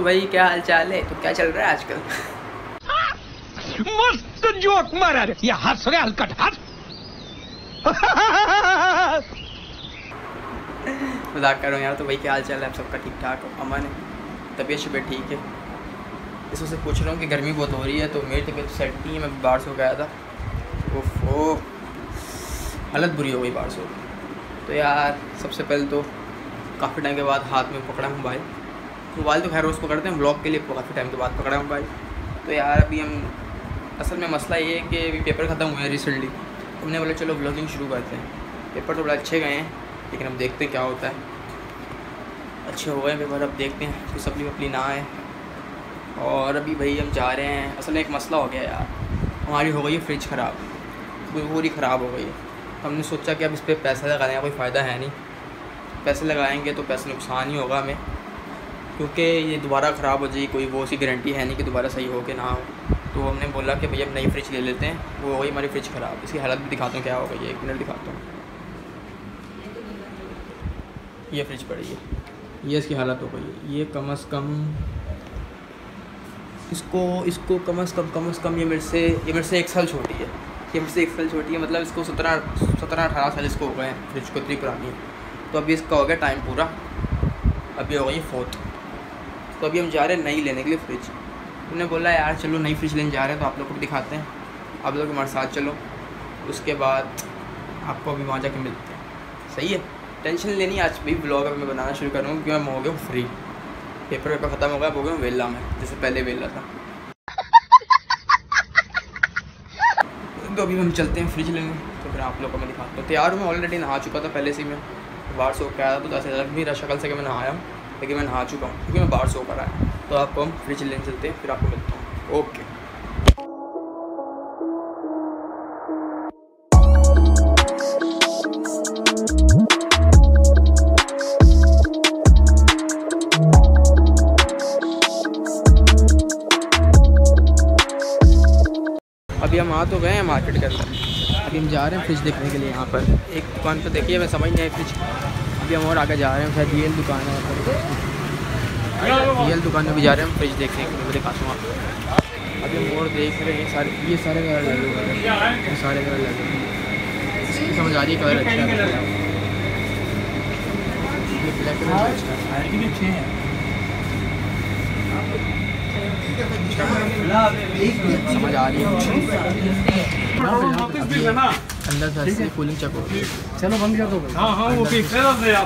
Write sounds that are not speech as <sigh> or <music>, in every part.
भाई क्या हाल चाल है? तो क्या चल रहा है आजकल? मस्त जोक मारा रे। ये हंस रे हलकट हंस। मज़ाक कर रहा हूँ यार तो भाई क्या हाल चाल है? आप सबका ठीक ठाक अमन है तबीयत शबीयत ठीक है? इस से पूछ रहा हूँ कि गर्मी बहुत हो रही है तो मेरी तबीयत सेट नहीं है मैं बाहर से गया था। ओफो हालत बुरी हो गई बाहर से तो यार सबसे पहले तो काफ़ी टाइम के बाद हाथ में पकड़ा मोबाइल मोबाइल तो खैर रोज़ पकड़ते हैं ब्लॉग के लिए काफ़ी टाइम के बाद पकड़ा मोबाइल। तो यार अभी हम, असल में मसला ये है कि अभी पेपर ख़त्म हुए हैं रिसेंटली तो हमने बोला चलो ब्लॉगिंग शुरू करते हैं। पेपर तो बड़े अच्छे गए हैं, लेकिन अब देखते हैं क्या होता है। अच्छे हो गए पेपर अब देखते हैं कोई सप्ली वपली ना आए। और अभी भाई हम जा रहे हैं, असल में एक मसला हो गया यार। हमारी हो गई है फ्रिज ख़राब। पूरी ख़राब हो गई है। हमने सोचा कि अब इस पर पैसा लगाने का कोई फ़ायदा है नहीं। पैसे लगाएँगे तो पैसे नुकसान ही होगा हमें। क्योंकि ये दोबारा ख़राब हो जाएगी, कोई वो सी गारंटी है नहीं कि दोबारा सही हो कि ना हो। तो हमने बोला कि भैया नई फ्रिज ले लेते हैं, वो हो गई हमारी फ्रिज ख़राब। इसकी हालत भी दिखाता हूँ, क्या हो गई एक मिनट दिखाता हूँ। ये फ्रिज पड़ी है। ये इसकी हालत हो गई है। ये कम अज़ कम इसको इसको कम अज़ कम कम अज़ कम ये मेरे से, ये मेरे से एक साल छोटी है। ये मेरे से एक साल छोटी है मतलब इसको सत्रह सत्रह, अठारह साल इसको हो गए हैं फ्रिज को इतनी पुरानी है। तो अभी इसका हो गया टाइम पूरा। अभी हो गई फोर्थ तो अभी हम जा रहे हैं नई लेने के लिए फ्रिज उन्होंने बोला, यार चलो नई फ्रिज लेने जा रहे हैं तो आप लोग को भी दिखाते हैं। आप लोग हमारे साथ चलो। उसके बाद आपको अभी वहाँ जाके मिलते हैं। सही है। टेंशन लेनी, आज भी ब्लॉग अब मैं बनाना शुरू करूँगा क्योंकि मैं हो गया फ्री पेपर वेपर ख़त्म हो गया हो गया वेला में, जैसे पहले वेला था। तो अभी हम चलते हैं फ्रिज लेने तो फिर आप लोग को मैं दिखाता हूँ। तैयार मैं ऑलरेडी नहा चुका था, पहले से मैं। बाहर से के आया था तो दस हज़ार भी शक्ल से मैं नहाया हूँ। लेकिन मैं नहा चुका हूँ, क्योंकि मैं बाहर सो कर आया तो आपको हम फ्रिज लेने चलते हैं, फिर आपको मिलता हूँ। ओके। अभी हम आ तो गए हैं मार्केट के अंदर। अभी हम जा रहे हैं फ्रिज देखने के लिए यहाँ पर। एक दुकान पर देखिए मैं समझ नहीं आई फ्रिज। अभी हम और आगे जा रहे हैं शायद रियल दुकान है रियल दुकान में भी जा रहे हैं हम फ्रिज देखने के लिए दिखाता हूँ आपको अभी हम और देख रहे हैं सारे ये सारे कलर लगे हुए हैं ये सारे कलर लगे हुए हैं समझ आ रही है कलर अच्छा है ये ब्लैक कलर अच्छा है। समझ आ रही है। अंदर से ऐसे कूलिंग चेक हो चलो बंद कर दो भाई हाँ हाँ वो फिक्स है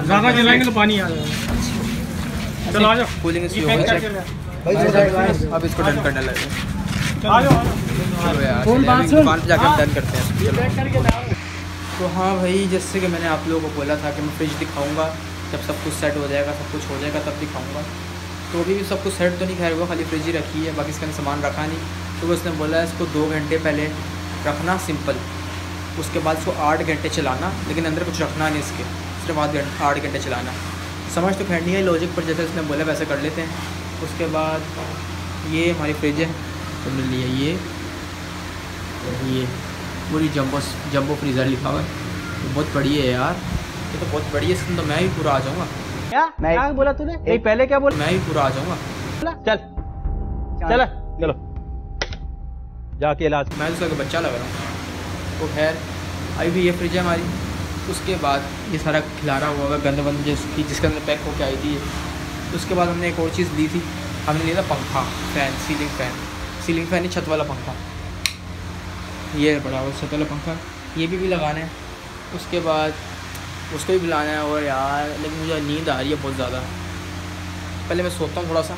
ज़्यादा चलाएँगे तो पानी आ जाएगा। चलो आ जाओ। कूलिंग इसकी हो गई चेक अब इसको डन करने लगे। आ जाओ चलो यार कौन बात सुन? दुकान पे जाके हम डन करते हैं। चलो तो हाँ भाई जैसे कि मैंने आप लोगों को बोला था कि मैं फ्रिज दिखाऊँगा। जब सब कुछ सेट हो जाएगा सब कुछ हो जाएगा तब दिखाऊँगा। तो अभी भी सब कुछ सेट तो नहीं खैर हुआ। खाली फ्रिज ही रखी है। बाकी इसका सामान रखा नहीं। तो उसने बोला है इसको दो घंटे पहले रखना सिंपल उसके बाद इसको आठ घंटे चलाना लेकिन अंदर कुछ रखना नहीं इसके सिर्फ़ आठ घंटे आठ घंटे चलाना। समझ तो खैर नहीं है लॉजिक पर जैसे उसने बोला वैसे कर लेते हैं। उसके बाद ये हमारी फ्रिज है। हमने लिया ये ये पूरी जम्बो जंबो फ्रीज़र लिखा हुआ है। तो बहुत बढ़िया है यार। ये तो बहुत बढ़िया है इसमें तो मैं भी पूरा आ जाऊँगा। क्या? क्या बोला तूने? नहीं पहले क्या बोला? मैं भी पूरा आ जाऊँगा। चल। चल। चलो। जाके इलाज मैं तो उसका बच्चा लग रहा हूँ। तो खैर अभी भी ये फ्रिज है हमारी। उसके बाद ये सारा खिलारा हुआ होगा गंद वंद जिसकी जिसके अंदर पैक होके आई थी उसके बाद हमने एक और चीज़ ली थी। हमने लिया था पंखा fan ceiling fan ceiling fan ही छत वाला पंखा। ये बड़ा हुआ छत वाला पंखा। ये भी, भी लगाना है। उसके बाद उसको भी बुलाना है और यार लेकिन मुझे नींद आ रही है बहुत ज़्यादा। पहले मैं सोता हूँ थोड़ा सा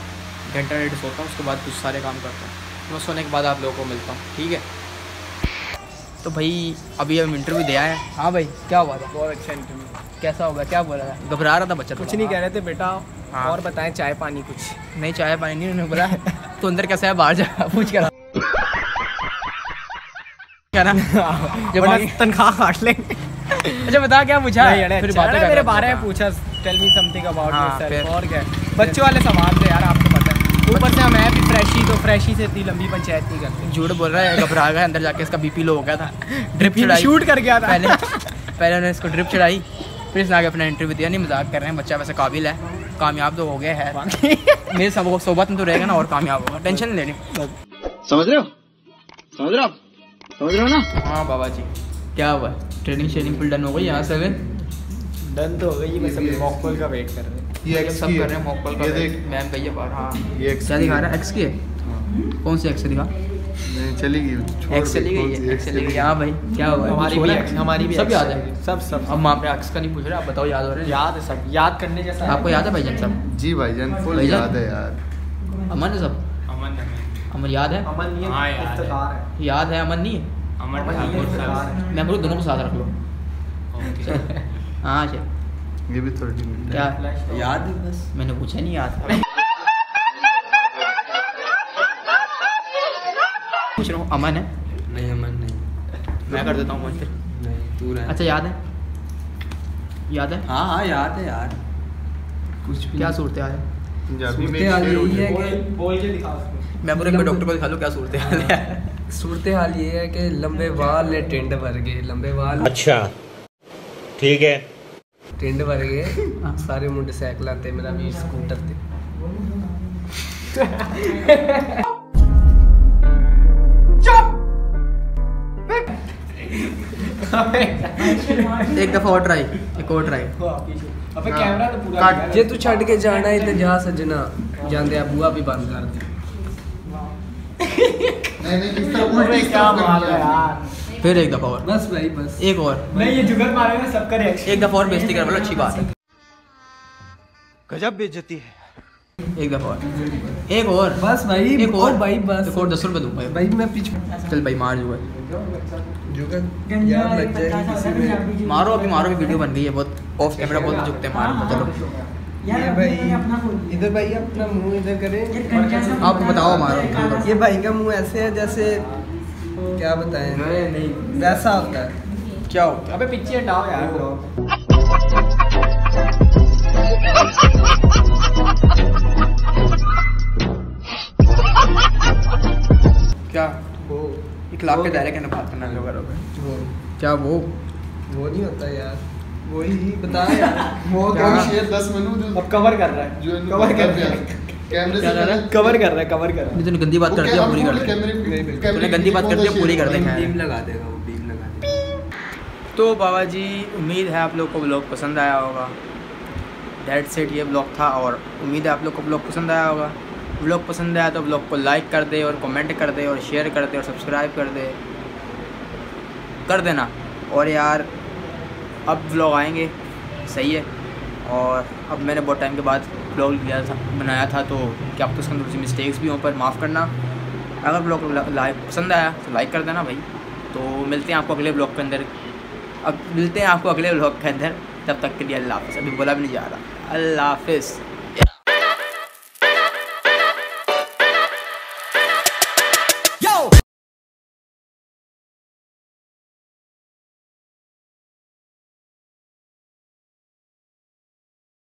घंटा डेढ़ सोता हूँ उसके बाद कुछ सारे काम करता हूँ। मैं सोने के बाद आप लोगों को मिलता हूँ ठीक है? तो भाई अभी हम इंटरव्यू दिया है। हाँ भाई क्या हुआ था? बहुत अच्छा इंटरव्यू कैसा होगा? क्या बोला था? घबरा रहा था बच्चा कुछ नहीं कह रहे थे बेटा हाँ। और बताएँ चाय पानी कुछ। नहीं चाय पानी नहीं उन्होंने बोला तो अंदर कैसा है बाहर जा पूछ कर क्या ना? <laughs> जब तनख्वाह काट लेंगे। अच्छा बता क्या पूछा? फिर अच्छा, बातें मेरे बारे में पूछा tell me something about yourself और क्या? बच्चों वाले सवाल थे यार आपको ऊपर से मैं भी फ्रेशी तो फ्रेशी से इतनी लंबी पंचायत नहीं करते। झूठ बोल रहा है घबरा गया अंदर जाके इसका बीपी लो हो गया था। ड्रिप चढ़ाई। शूट कर गया था। पहले पहले उन्होंने इसको ड्रिप चढ़ाई फिर इसने आगे अपना इंटरव्यू दिया नहीं मज़ाक कर रहे हैं बच्चा वैसे काबिल है। कामयाब तो हो गया है। मेरे सब सोबत में तो रहेगा ना और कामयाब होगा। टेंशन नहीं लेनी। समझ रहे हो? समझ रहे हो समझ रहे हो ना? हाँ बाबा जी क्या हुआ? ट्रेनिंग शेनिंग फुल डन हो गई यहाँ से डन तो हो गई बस अभी मॉक का वेट कर रहे हैं। ये एक्स सब कर रहे हैं मॉक ये देख। मैम कहिए बाहर हाँ। ये एक्स क्या दिखा है। रहा है? एक्स की है? हाँ। कौन सी एक्स दिखा? चली गई। एक्स चली गई है एक्स चली गई हाँ। भाई क्या हुआ? हमारी भी रहा ex- हमारी भी सब याद है? सब सब अब माँ एक्स का नहीं पूछ रहे आप बताओ याद हो रहे याद है सब याद करने जैसा आपको याद है भाईजान सब? जी भाईजान फुल भाईजान? याद है यार। अमन है सब? अमन याद है? अमन नहीं याद है। अमन नहीं है? अमन। मैं बोलूँ दोनों को साथ रख लो। <laughs> हाँ अच्छा ये भी थर्टी मिनट क्या? याद है बस। मैंने पूछा नहीं याद पूछ रहा हूँ अमन है? नहीं अमन नहीं। मैं कर देता हूँ फ़ोन फिर। नहीं तू रह। अच्छा याद है? याद है? हाँ हाँ याद है यार कुछ भी क्या सूरत हाल है? हो है बोल के दिखा मैं बोला डॉक्टर को दिखा लो क्या सूरत हाल है? सूरत हाल ये है कि लंबे बाल ने टिंड भर गए लंबे बाल अच्छा ठीक है। ਟਿੰਡ ਵਰਗੇ ਸਾਰੇ ਮੁੰਡੇ ਸਾਈਕਲਾਂ ਤੇ ਮੇਰਾ ਵੀਰ ਸਕੂਟਰ ਤੇ एक दफ़ा और ट्राई एक और ट्राई अबे कैमरा तो पूरा काट। जे तू छड़ के जाना है तो जा सजना। जांदे आ बुआ भी बंद कर दे। नहीं नहीं किस तरह उल्टी क्या मार है यार? रहा है है। फिर एक दफ़ा और। बस भाई बस। एक और। नहीं ये जुगल मारेगा सबका रिएक्शन एक दफ़ा और बेइज्जती कर बोलो अच्छी बात है। गजब बेइज्जती है। एक दफ़ा और। एक और। बस भाई एक और। भाई बस। एक और दस रुपये दूँगा। भाई मैं पीछे चल भाई मार जो है जुगल याद लग जाएगी किसी में मारो अभी मारो अभी वीडियो बन गई है बहुत ऑफ़ कैमरा <laughs> बहुत झुकते हैं मारो चलो। ये भाई इधर भाई अपना मुँह इधर करें। आप बताओ मारो ये भाई का मुँह ऐसे है जैसे क्या बताएँ? नहीं वैसा होता है। क्या होता है? अबे पीछे हटाओ यार क्या? वो इखलाक के दायरे के अंदर बात करना करोगे वो क्या वो? वो नहीं होता यार। वही बता यार। वो क्या? शेर 10 मिनट अब कवर कर रहा है। जो कवर कर रहा है। कैमरे से कवर कर रहा है कवर कर रहा है। तूने गंदी बात कर दी पूरी कर दे। तूने गंदी बात कर दी पूरी कर दे बीम लगा देगा वो बीम लगा देगा। तो बाबा जी उम्मीद है आप लोग को ब्लॉग पसंद आया होगा। डेट सेट ये ब्लॉग था और उम्मीद है आप लोग को ब्लॉग पसंद आया होगा। ब्लॉग पसंद आया तो ब्लॉग को लाइक कर दे और कमेंट कर दे और शेयर कर दे और सब्सक्राइब कर दे। कर देना। और यार अब ब्लॉग आएँगे। सही है। और अब मैंने बहुत टाइम के बाद ब्लॉग लिया था, बनाया था तो क्या आपको उसके अंदर थोड़ी सी मिस्टेक्स भी हों, पर माफ़ करना। अगर ब्लॉग लाइक पसंद आया तो लाइक कर देना भाई। तो मिलते हैं आपको अगले ब्लॉग के अंदर। अब मिलते हैं आपको अगले ब्लॉग के अंदर। तब तक के लिए अल्लाह हाफ़ अभी बोला भी नहीं जा रहा। अल्लाह हाफ़िज़।